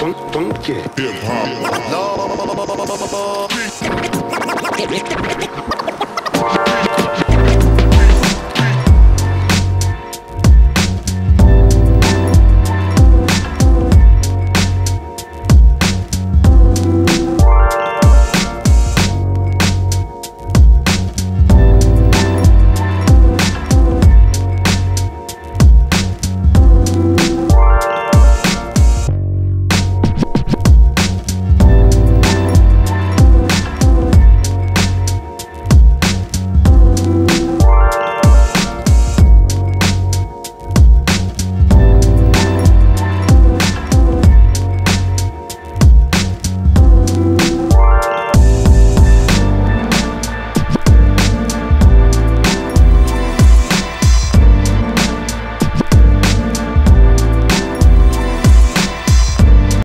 Funk, funky. Hip hop.